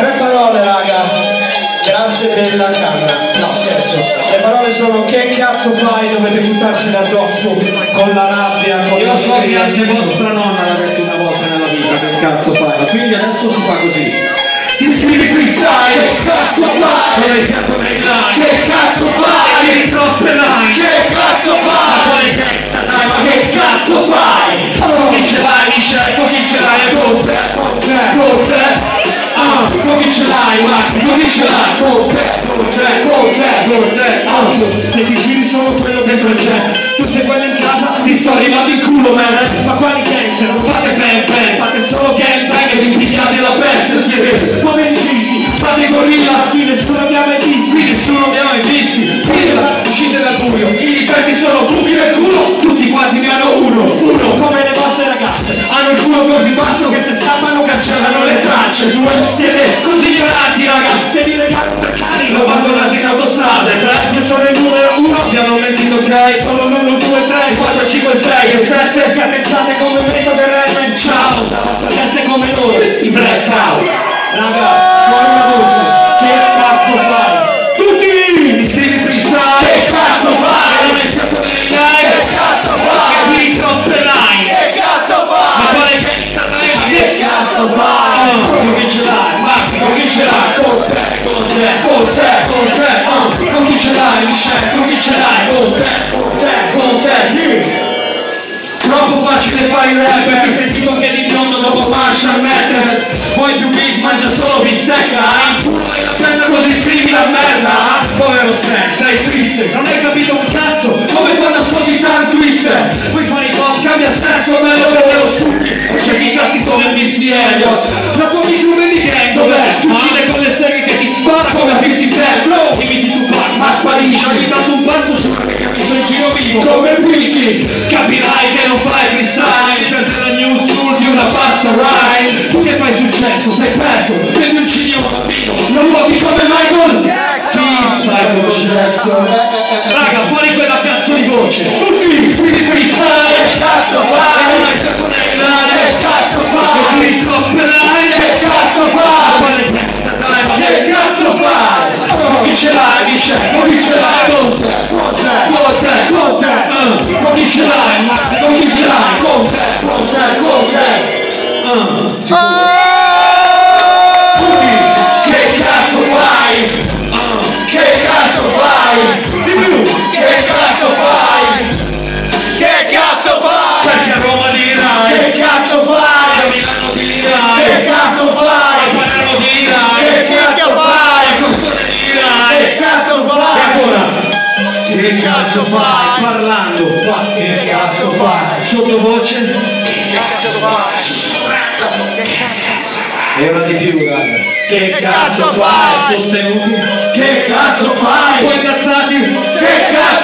Tre parole, raga. Grazie della camera. No, scherzo. Le parole sono che cazzo fai? Dovete buttarcene addosso con la rabbia, con Io la so che anche vostra nonna l'ha detto una volta nella vita, che cazzo fai? Quindi adesso si fa così. Ti scrivi freestyle, che cazzo fai? Hai fiato nei che cazzo fai? Troppe line, che cazzo fai? Ma testa dai, ma che cazzo fai? Chi ce l'hai, chi ce l'hai? E Con te, con te, con te. Ah, chi ce l'hai, Max? Chi ce l'hai? Con te, con te, con te, con te. Ah, se ti giri solo quello dentro c'è, tu sei quello in casa, ti sto arrivando in culo, man. Ma quali gangster? Non fate bang bang, le tracce, due, siete così ignoranti raga, se vi regalo tre cani lo abbandonate in autostrada, e tre, io sono il numero uno, vi hanno mentito ok, sono Troppo facile fare il rap perché sentito che di biondo dopo Marshall Mathers Poi più big mangia solo bistecca Hai il culo e la penna così scrivi la merda Povero snack, sei triste. Non hai capito un cazzo Come quando ascolti Tongue Twister Vuoi fare i pop, cambia stesso ma loro te lo succhi. E c'è chi cazzi come il Missy Elliott La tua micro di gang dov'è? Ti uccide con le seghe che ti spara come 50 Cent imiti Tupac ma sparisci. Ogni tanto giro vivo Come Wiki Capirai che non fai freestyle Per te la new school di una pazza rhyme Tu che fai successo, sei perso Prendi un cigno bambino Non vuoti come Michael Peace Michael Jackson. Raga, fuori quella cazzo di voce. Tutti, uh, sicuro. Tutti, che cazzo fai? Che cazzo fai? Di più, che cazzo fai? Che cazzo fai? Perché a Roma dirai Che cazzo fai? A Milano dirai Che cazzo fai? A Palermo dirai Che cazzo fai? A Crotone dirai Che cazzo fai? E ancora che cazzo fai? Parlando qua, che cazzo fai? Sottovoce? Che cazzo fai? E ora di più, raga. Che cazzo fai? Sostenuti? Che cazzo fai? Poi cazzati? Che cazzo